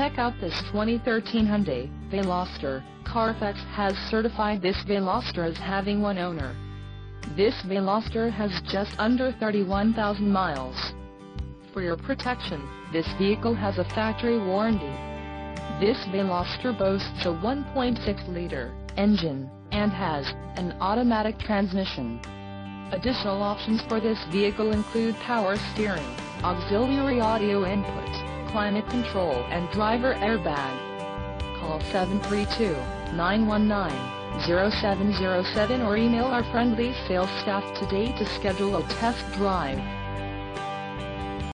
Check out this 2013 Hyundai Veloster. Carfax has certified this Veloster as having one owner. This Veloster has just under 31,000 miles. For your protection, this vehicle has a factory warranty. This Veloster boasts a 1.6-liter engine, and has an automatic transmission. Additional options for this vehicle include power steering, auxiliary audio input, climate control and driver airbag. Call 732-919-0707 or email our friendly sales staff today to schedule a test drive.